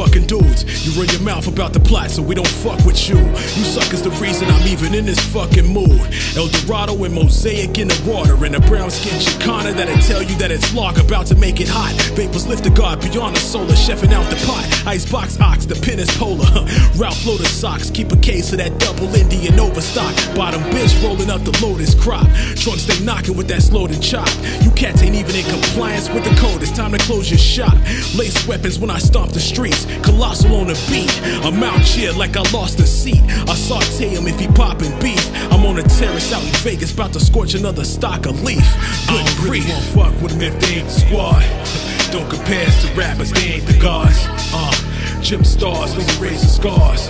fucking dudes. You run your mouth about the plot, so we don't fuck with you. You suckers the reason I'm even in this fucking mood. El Dorado and Mosaic in the water, and a brown skin Chicana that'll tell you that it's log about to make it hot. Vapors lift the guard beyond the solar, chefing out the pot. Icebox ox, the pin is polar. Ralph floater socks, keep a case of that double Indian overstock. Bottom bitch rolling up the lotus crop. Trunks they knocking with that slowed and chop. You cats ain't even in compliance with the code. It's time to close your shop. Lace weapons when I stomp the streets. Colossal on the beat. I'm out here like I lost a seat. I saute him if he popping beef. I'm on a terrace out in Vegas, about to scorch another stock of leaf. Good I don't really grief. won't fuck with them if they ain't the squad. Don't compare us to rappers, they ain't the gods. Uh, gym stars, raise the scars.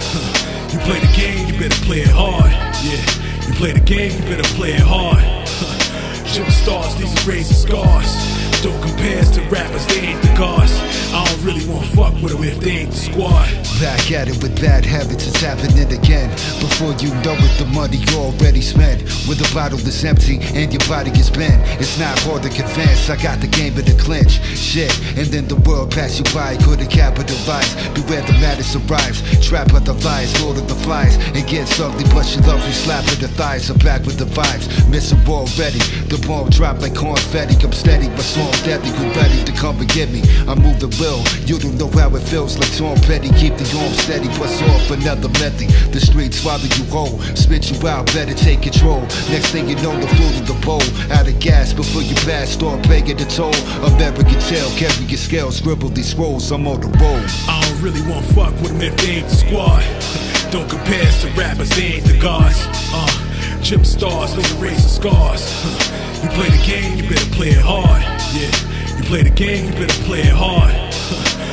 You play the game, you better play it hard. Yeah, you play the game, you better play it hard. Gym stars, these are the scars. Don't compare to rappers, they ain't the gods. I don't really want to fuck with them if they ain't the squad. Back at it with bad habits, it's happening again. Before you know it, the money you already spent. When the bottle is empty and your body is bent, it's not hard to convince. I got the game in the clinch. Shit, and then the world pass you by, couldn't capitalize. Beware the madness arrives. Trap at the lies, lord of the flies. It gets ugly, but she loves me slapping the thighs. I'm back with the vibes, missing already. The bomb drop like confetti. I'm steady, my song deadly. You ready to come and get me? I move the will. You don't know how it feels like Tom Petty. Keep the arm steady, bust off another method. The streets swallow you whole, spit you out, better take control. Next thing you know, the food of the bowl. Out of gas before you pass, start paying the toll. American tail, carry your scale, scribble these scrolls. I'm on the road. I don't really want fuck with them if they ain't the squad. Don't compare us to rappers, they ain't the gods. Uh, gym stars, nigga raise the scars. You play the game, you better play it hard. Yeah, you play the game, you better play it hard.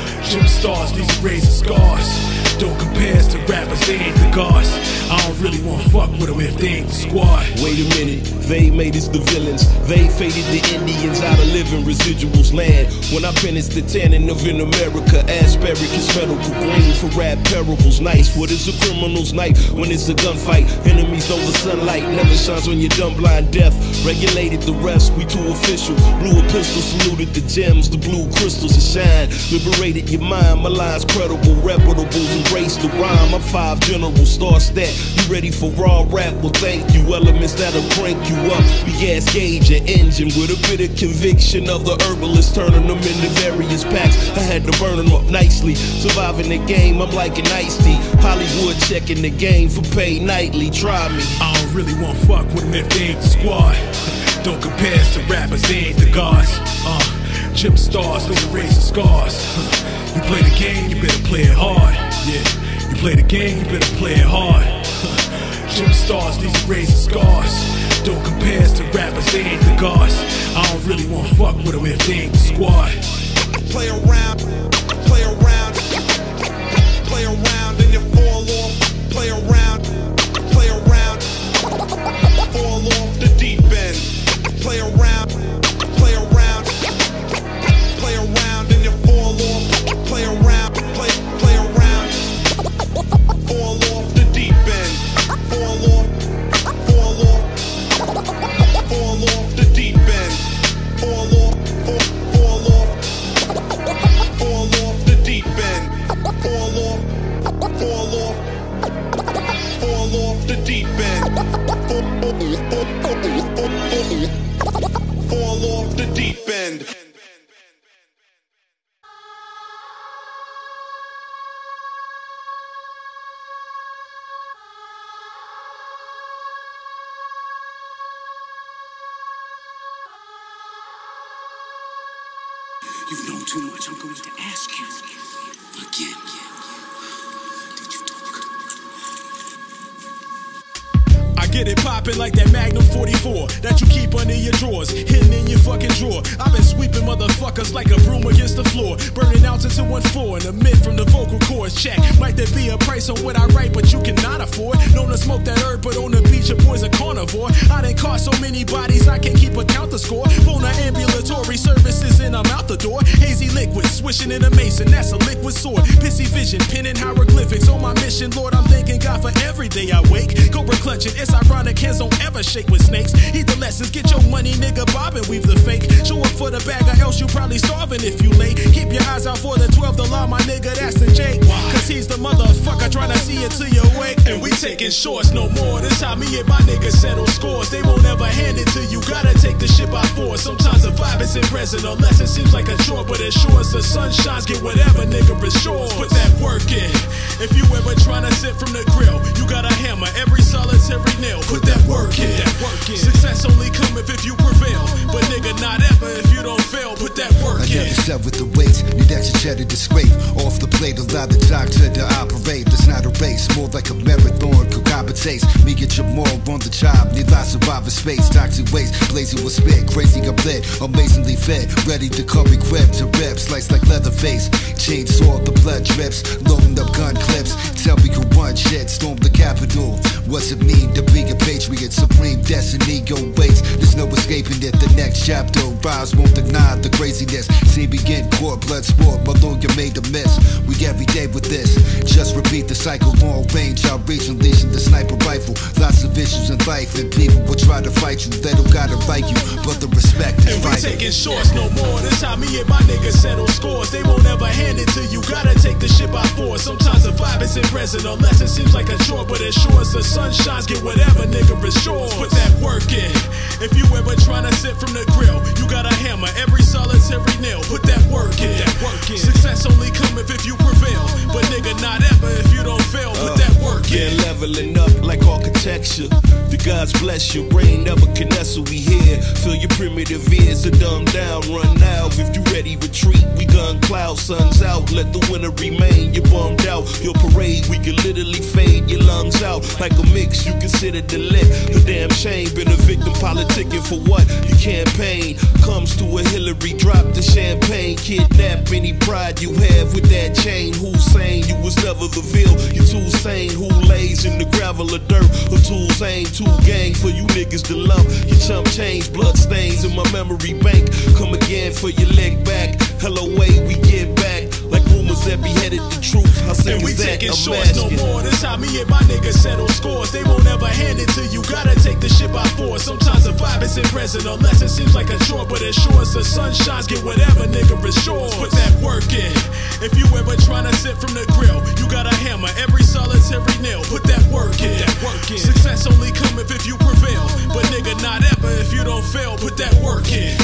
Gym stars, these the scars. Don't compare us to rappers, they ain't the gods. I don't really want to fuck with them if they ain't the squad. Wait a minute, they made us the villains. They faded the Indians out of living residuals land. When I finished the tanning of in America, asparagus medical green for rap parables. Nice, what is a criminal's night when it's a gunfight? Enemies the sunlight never shines when you're dumb blind death. Regulated the rest, we too official. Blew a pistol, saluted the gems, the blue crystals that shine. Liberated your mind, my lines credible, reputables, embrace the rhyme. I'm five general star stat. You ready for raw rap? Well, thank you. Elements that'll crank you up. We gas gauge your engine with a bit of conviction of the herbalist, turning them into various packs. I had to burn them up nicely. Surviving the game, I'm like an iced tea. Hollywood checking the game for pay nightly. Try me. I don't really want fuck with them if they ain't the squad. Don't compare us to rappers, they ain't the gods. Uh, gym stars, nigga raise the scars. You play the game, you better play it hard. Yeah, you play the game, you better play it hard. Gym stars, these are raise the scars. Don't compare us to rappers, they ain't the guards. I don't really want to fuck with them if they ain't the squad. play around, play around, play around and you fall off, play around, play around, fall off the deep end, play around, play around, You've known too much. I'm going to ask you again. I get it poppin' like that Magnum 44 that you keep under your drawers, hidden in your fucking drawer. I've been sweeping motherfuckers like a broom against the floor, burning out to 214 and emit from the vocal cords. Check, might there be a price on what I write, but you cannot afford? Known to smoke smoke that herb, but on the beach, your boy's a carnivore. I done caught so many bodies, I can't keep a count the score. Phone ambulatory services, and I'm out the door. Hazy liquid, swishing in a mason, that's a liquid sword. Pissy vision, pinning hieroglyphics on my mission, Lord. I'm thanking God for every day I wake. Cobra clutching, it's ironic, hands don't ever shake with snakes. Heed the lessons, get your money, nigga, bob and weave the fake. Show up for the bag, or else you probably starving if you late. Keep your eyes out for the 12, the law, my nigga, that's the Jake. Cause he's the motherfucker trying to see it to your And we taking shorts no more. This how me and my niggas settle scores. They won't ever hand it to you. Gotta take the shit by force. Sometimes the vibe isn't present unless it seems like a chore. But as sure as the sun shines, get whatever nigga is sure. Put that work in. If you ever trying to sit from the grill, you got a hammer every solitary nail. Put that work in. That work in. Success only cometh if you prevail. But nigga, not ever if you don't fail. Put that work I in. never set with the weights, need extra cheddar to scrape off the plate. Allow the doctor to operate. That's not a race, more like a marathon. Cohabitates me your more on the job. Need lots of survivor space, toxic waste, blazing with spit, crazy I'm lit, amazingly fed, ready to come equipped to rip, sliced like Leatherface. Chainsaw, the blood drips, loading up gun clips. Tell me who run shit, storm the capital. What's it mean to be a patriot? Supreme destiny, yo waits. There's no escaping it. The next chapter, rise won't deny the craziness. See begin court, blood sport. My lawyer made a miss. We every day with this. Just repeat the cycle, long range, outreach, unleashing the sniper rifle. Lots of issues in life, and people will try to fight you. They don't gotta like you, but the respect is And we vital. taking shorts no more. This how me and my niggas settle scores. They won't ever hand it to you. Gotta take the shit by force. Sometimes the vibe isn't present unless it seems like a chore. But as sure as the sun shines, get whatever nigga is sure. Put that work in. If you ever tryna sit from the grill, you got a hammer every solitary nail. Put that work in. That work in. Success only cometh if you prevail. But nigga, not ever if you don't fail. Put that uh, work in. Yeah, in. leveling up like architecture. The gods bless your brain, never Nebuchadnezzar, we here. Feel your primitive ears are dumbed down, run now. If you retreat. Cloud, suns out. Let the winter remain. You're bummed out. Your parade, we can literally fade your lungs out. Like a mix, you consider the lit. A damn shame, been a victim politicking for what? Your campaign comes to a Hillary, drop the champagne. Kidnap any pride you have with that chain. Who's saying you was never the veal? You're too sane. Who lays in the gravel or dirt? Or too sane, too gang for you niggas to lump. Your chump change, blood stains in my memory bank. Come again for your leg back. Hello, way we get back. Like rumors that beheaded the truth. How sick And we is that? taking shorts no more. This how me and my niggas settle scores. They won't ever hand it to you. Gotta take the shit by force. Sometimes the vibe isn't present unless it seems like a chore. But as sure as the sun shines, get whatever nigga is sure. Put that work in. If you ever tryna sit from the grill, you got a hammer every solitary nail. Put that work in. That work in. Success only cometh if you prevail. But nigga, not ever if you don't fail. Put that work in.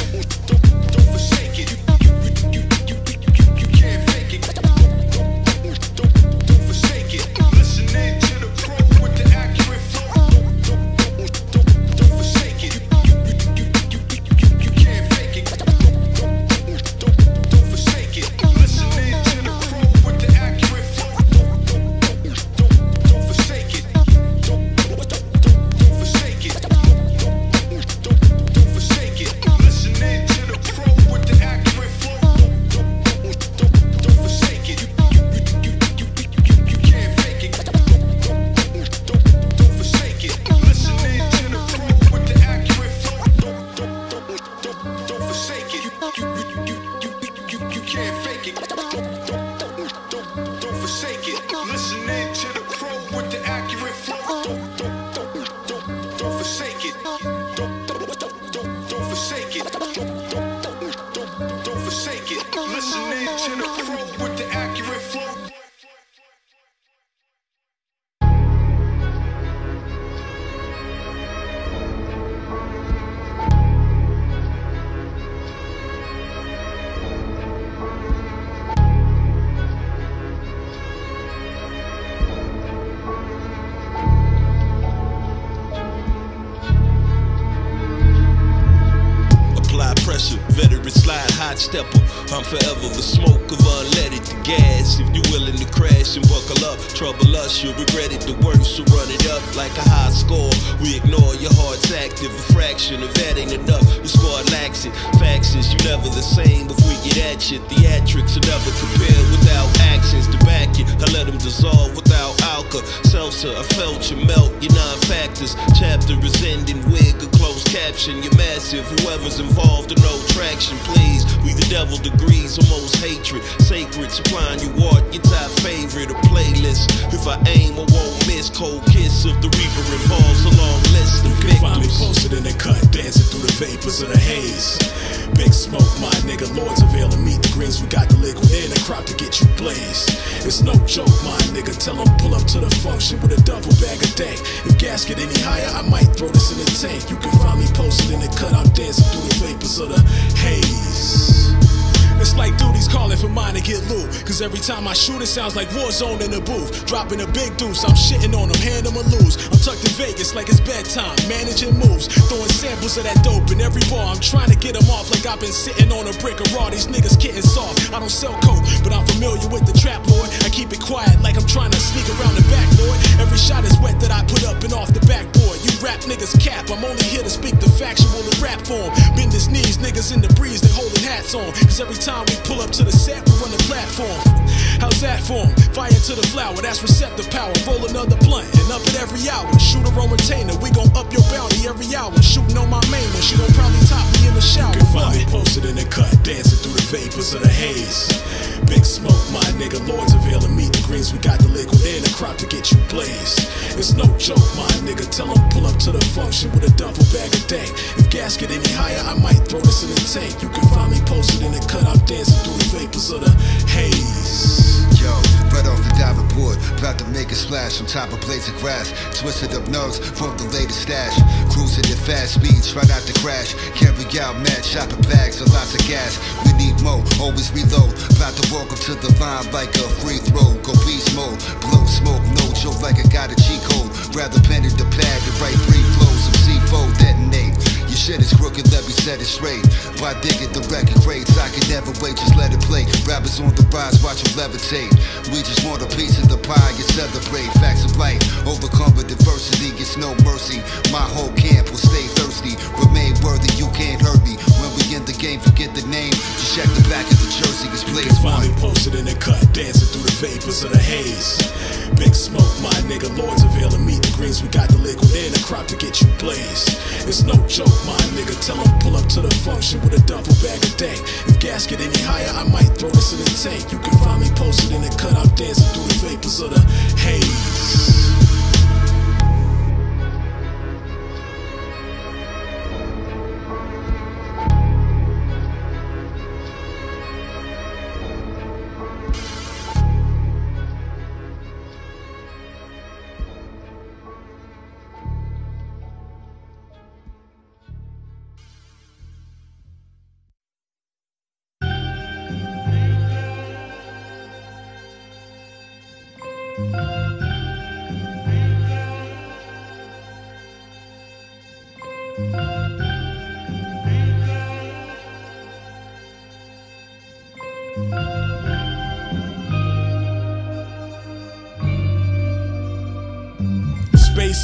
Stepper. I'm forever the smoke of unleaded the gas. If you willing to crash and buckle up, trouble us, you'll regret it the worst. So run it up like a high score. We ignore your heart's active, a fraction of that ain't enough. Your score lacks it. Facts is you never the same if we get at you. Theatrics are never compared without actions to back it. I let them dissolve without alka. Seltzer, I felt you melt your nine factors. Chapter is ending, wig a closed caption. You're massive, whoever's involved in no traction, please. We the devil degrees, almost hatred. Sacred, supplying you art, your top favorite, a playlist. If I aim, I won't miss. Cold kiss of the reaper involves a long list of can find me victims. posted in the cut, dancing through the vapors of the haze. Big smoke, my nigga, Lords Of Ale and meet the greens. We got the liquid in the crop to get you blazed. It's no joke, my nigga. Tell 'em pull up to the function with a double bag of dank. If gas get any higher, I might throw this in the tank. You can find me posted in the cut, I'm dancing through the vapors of the haze. It's like duty's calling for mine to get loot. Cause every time I shoot, it sounds like war zone in the booth. Dropping a big deuce, I'm shitting on them, hand them a lose. I'm tucked in Vegas like it's bedtime, managing moves. Throwing samples of that dope in every bar. I'm trying to get them off like I've been sitting on a brick of raw. These niggas getting soft. I don't sell coke, but I'm familiar with the trap lord. I keep it quiet like I'm trying to sneak around the back lord. Every shot is wet that I put up and off the backboard. You rap niggas cap, I'm only here to speak the factual in rap form. Bend his knees, niggas in the hats on. Cause every time we pull up to the set, we run the platform. How's that form? Fire to the flower, that's receptive power. Roll another blunt and up it every hour. Shooter on retainer, we gon' up your bounty every hour. Shooting on my main one, she gon' probably top me in the shower. You can find me posted in the cut, dancing through the vapors of the haze. Big smoke, my nigga, Lords and meet the greens. We got the liquid in the crop to get you blazed. It's no joke, my nigga. tell Tell 'em pull up to the function with a duffel bag of dank. If gas get any higher, I might throw this in the tank. You can find me posted in the cut, I'm dancing through the vapors of the haze. Yo, right off the diving board, about to make a splash on top of blades of grass. Twisted up nose from the latest stash. Cruising at fast speeds, try not to crash. Carry out mad shopping bags and lots of gas. We need more, always reload. About to up to the line like a free throw. Go beast mode, blow smoke, no joke like I got a cheat code. Rather pen in the pad to write three flows of C4 detonate. Your shit is crooked, let me set it straight. By digging the record crates, I can never wait, just let it play. Rappers on the rise, watch them levitate. We just want a piece of the pie and celebrate. Facts of life, overcome with adversity, gets no mercy. My whole camp will stay thirsty, remain worthy, you can't hurt me. When we in the game, forget the name. Just check the back of the jersey, it's Find one. me posted in the cut, dancing through the vapors of the haze. Big smoke, my nigga, Lords Of Ale and meet the greens. We got the liquid in the crop to get you blazed. It's no joke, my nigga. Tell 'em pull up to the function with a duffel bag of dank. If gas get any higher, I might throw this in the tank. You can find me posted in the cut, I'm dancing through the vapors of the haze. Música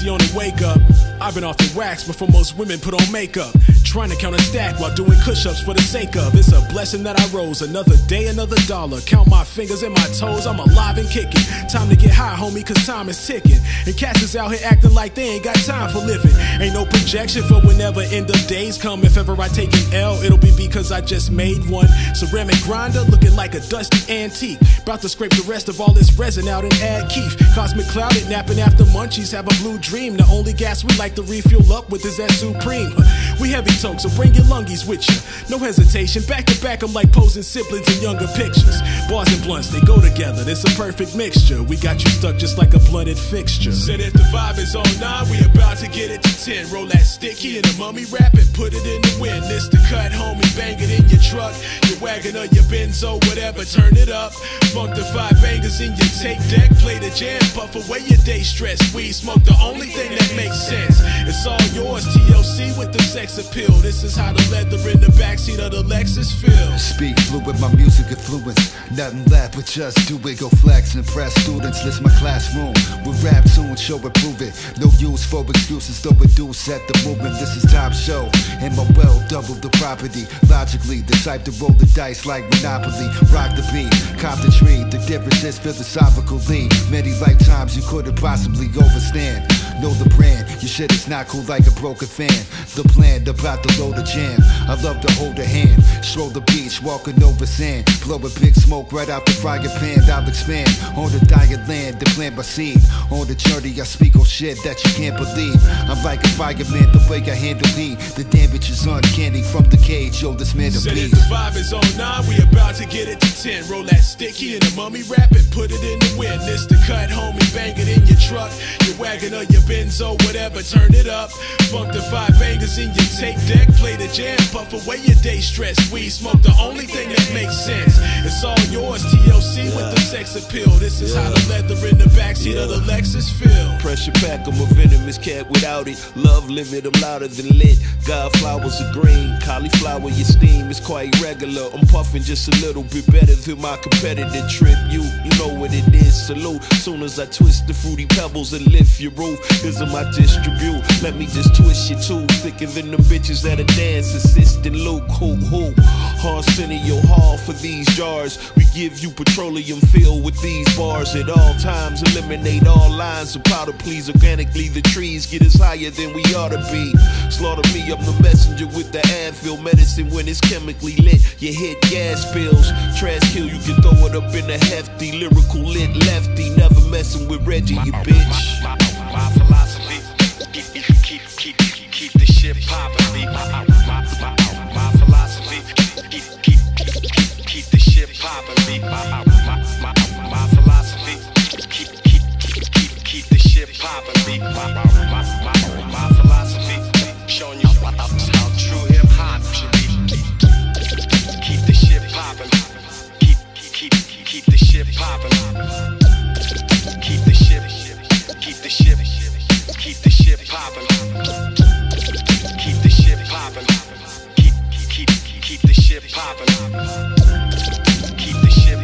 the wake up. I've been off the wax before most women put on makeup. Trying to count a stack while doing push ups for the sake of. It's a blessing that I rose. Another day, another dollar. Count my fingers and my toes. I'm alive and kicking. Time to get high, homie, cause time is ticking. And cats is out here acting like they ain't got time for living. Ain't no projection for whenever end of days come. If ever I take an L, it'll be because I just made one. Ceramic grinder looking like a dusty antique. About to scrape the rest of all this resin out and add Keith. Cosmic clouded, napping after munchies. Have a blue dream. The only gas we like to refuel up with is that Supreme. We heavy talk, so bring your lungies with you. No hesitation, back to back, I'm like posing siblings in younger pictures. Bars and blunts, they go together, it's a perfect mixture. We got you stuck just like a blunted fixture. Said if the vibe is on nine, we about to get it to 10. Roll that sticky in the mummy wrap and put it in the wind. This the cut, homie, bang it in your truck, your wagon or your benzo, whatever, turn it up. Funk the five bangers in your tape deck, play the jam, puff away your day stress. We smoke the only thing that makes sense. It's all yours, TLC with the sex appeal. This is how the leather in the backseat of the Lexus feels. Speak fluid, my music influence. Nothing left but just do it. Go flex and impress students. List my classroom with rap soon, show it, prove it. No use for excuses, though it do set the movement. This is top show, and my double the property. Logically, the type to roll the dice like Monopoly. Rock the beat, cop the tree. The difference is philosophically. Many lifetimes you couldn't possibly overstand. Know the brand, your shit is not cool like a broken fan. The plan, about to load a jam. I love to hold a hand, stroll the beach, walking over sand. Blow a big smoke right out the frying pan. I'll expand on the diet land, the plant by seed. On the journey, I speak on shit that you can't believe. I'm like a fireman, the way I handle heat. The damage is uncanny from the cage, yo, this man a Said beast. the vibe is on nine, we about to get it to ten. Roll that sticky in the mummy wrap and put it in the wind. This the cut, homie, bang it in your truck, your wagon or your Benzo, whatever, turn it up. Funk the five bangers in your tape deck, play the jam, puff away your day stress. We smoke the only thing that makes sense. It's all yours, TLC with the sex appeal. This is how the leather in the backseat of the Lexus feel. Pressure pack, I'm a venomous cat without it. Love limit, I'm louder than lit. God flowers are green, cauliflower, your steam is quite regular. I'm puffing just a little bit better than my competitor. Trip you, you know what it is. Salute. Soon as I twist the fruity pebbles and lift your roof, here's my distribute. Let me just twist your too thicker than the bitches that a dance assistant Luke. Who who? Hard center your hall for these jars. We give you petroleum filled with these bars at all times. Eliminate all lines of powder, please. Organically, the trees get us higher than we ought to be. Slaughter me, I'm the messenger with the Advil medicine when it's chemically lit. You hit gas pills, trash kill. You can throw it up in a hefty lyrical lit lefty. Never messing with Reggie, you bitch. My, philosophy, keep, keep, keep, keep, the shit poppin'. My, my, my, my philosophy, keep, keep, keep, keep the shit poppin'. My, my, my, my philosophy, keep, keep, keep, keep, the shit poppin'. My, my, my, my, my philosophy, showing you how, true hip hop should be. Keep the shit poppin'. Keep, keep, keep, keep the shit poppin'. Keep the keep the shit poppin'. Keep the shit poppin'. Keep, keep, keep the shit poppin'. Keep the shit,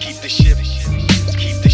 keep the shit, keep the